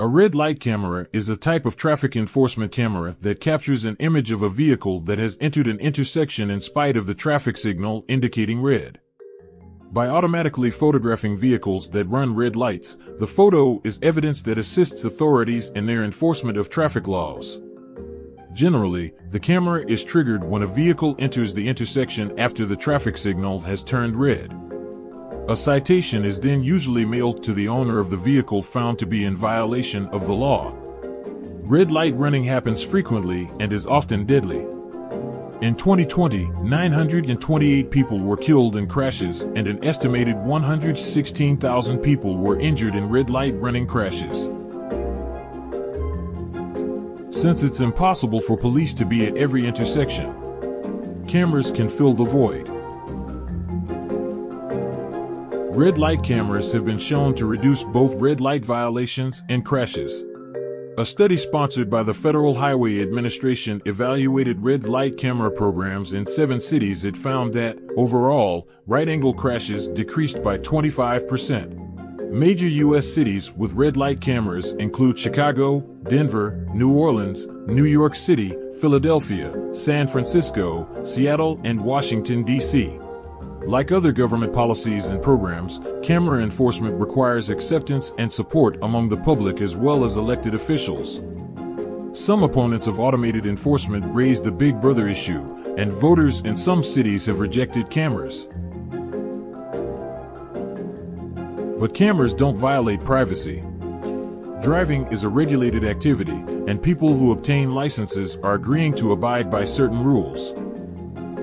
A red light camera is a type of traffic enforcement camera that captures an image of a vehicle that has entered an intersection in spite of the traffic signal indicating red. By automatically photographing vehicles that run red lights, the photo is evidence that assists authorities in their enforcement of traffic laws. Generally, the camera is triggered when a vehicle enters the intersection after the traffic signal has turned red. A citation is then usually mailed to the owner of the vehicle found to be in violation of the law. Red light running happens frequently and is often deadly. In 2020, 928 people were killed in crashes and an estimated 116,000 people were injured in red light running crashes. Since it's impossible for police to be at every intersection, cameras can fill the void. Red light cameras have been shown to reduce both red light violations and crashes. A study sponsored by the Federal Highway Administration evaluated red light camera programs in seven cities. It found that, overall, right angle crashes decreased by 25%. Major U.S. cities with red light cameras include Chicago, Denver, New Orleans, New York City, Philadelphia, San Francisco, Seattle, and Washington, D.C. Like other government policies and programs, camera enforcement requires acceptance and support among the public as well as elected officials. Some opponents of automated enforcement raise the Big Brother issue, and voters in some cities have rejected cameras. But cameras don't violate privacy. Driving is a regulated activity, and people who obtain licenses are agreeing to abide by certain rules.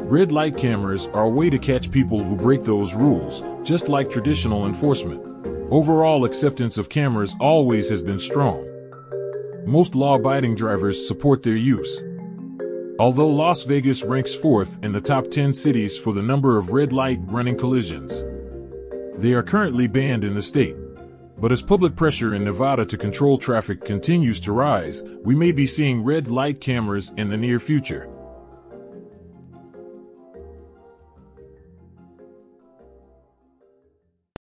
Red light cameras are a way to catch people who break those rules, just like traditional enforcement. Overall acceptance of cameras always has been strong. Most law-abiding drivers support their use. Although Las Vegas ranks fourth in the top 10 cities for the number of red light running collisions, they are currently banned in the state. But as public pressure in Nevada to control traffic continues to rise, we may be seeing red light cameras in the near future.